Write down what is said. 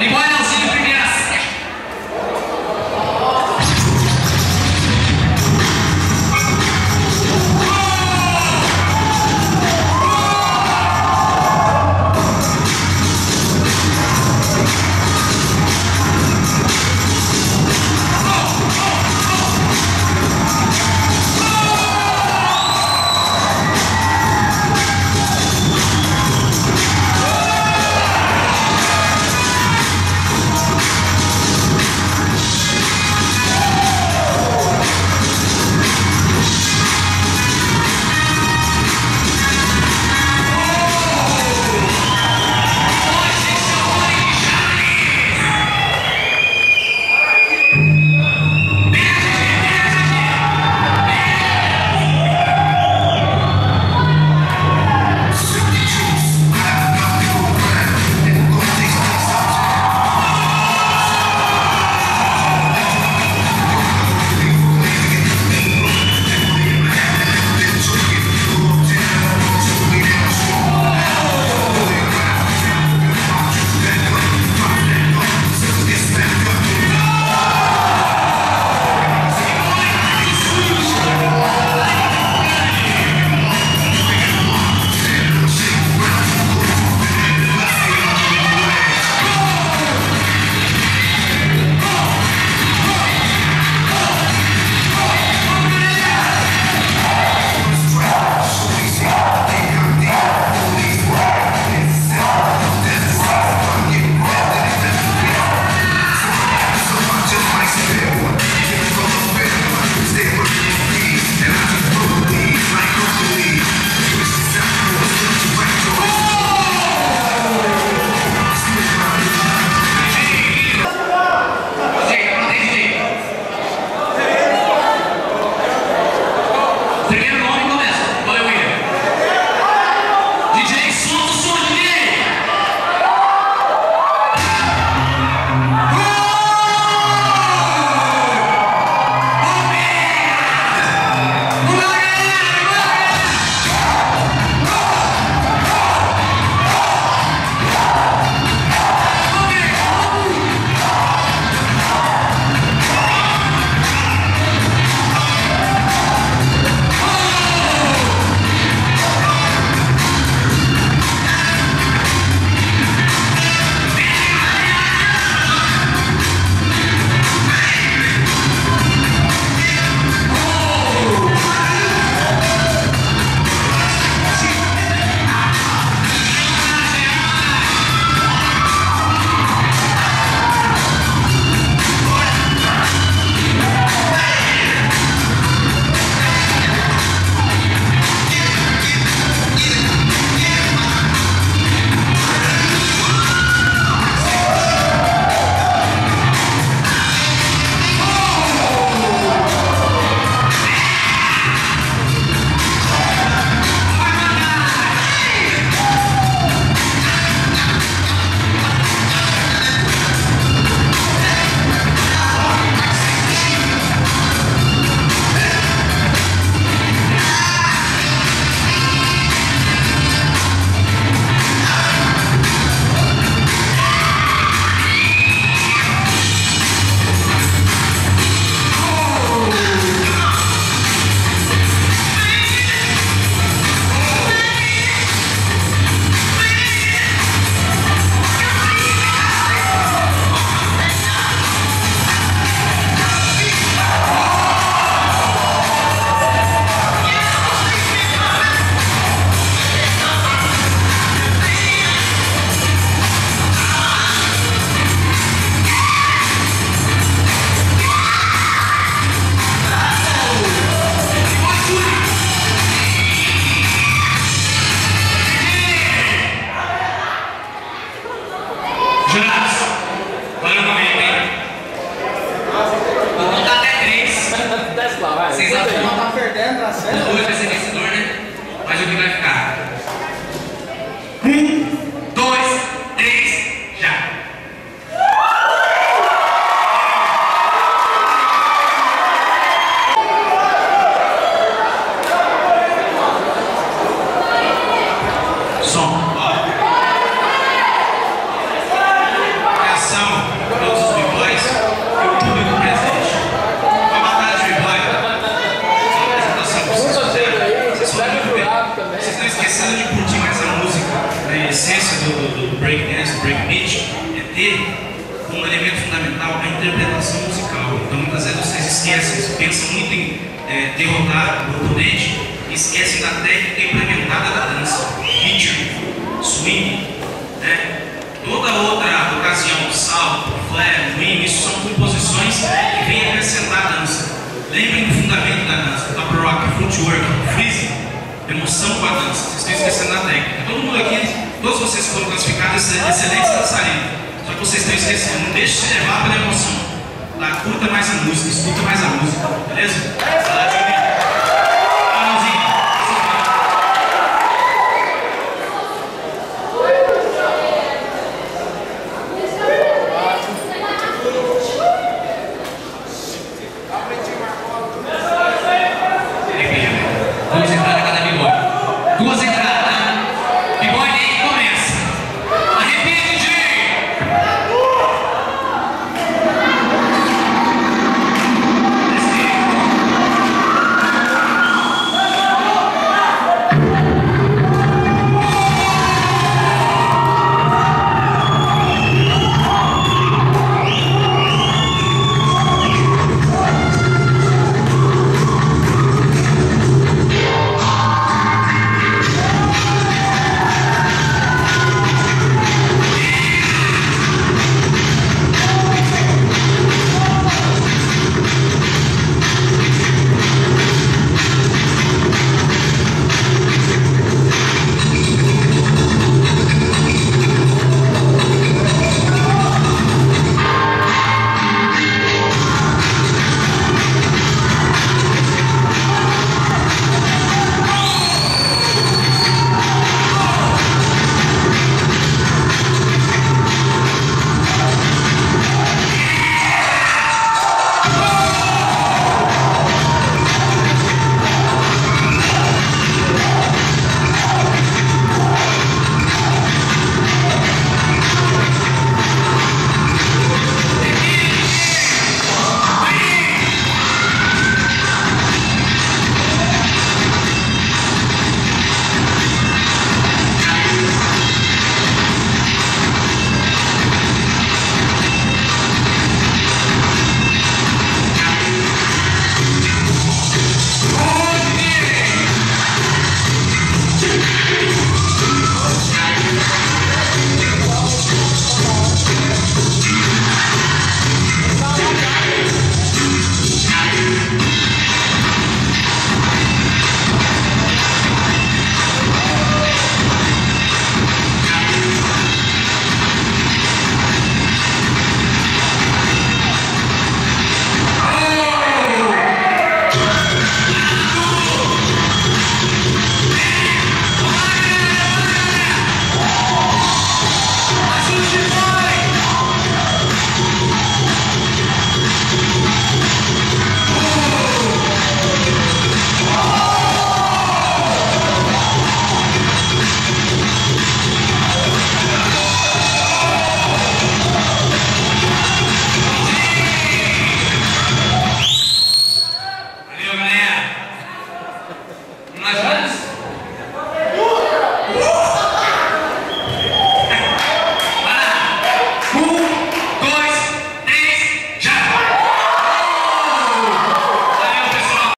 Revive esquecem, pensam muito em é, derrotar o oponente esquecem da técnica implementada da dança, ritmo, swing, né? Toda outra ocasião, salto, flare, swing, isso são composições que vêm acrescentar a dança. Lembrem do fundamento da dança, top rock, footwork, freezing, emoção com a dança. Vocês estão esquecendo da técnica. Todo mundo aqui, todos vocês foram classificados excelentes dançarinos. Só que vocês estão esquecendo, não deixe se levar pela emoção. Tá? Curta mais a música, escuta mais a música, beleza?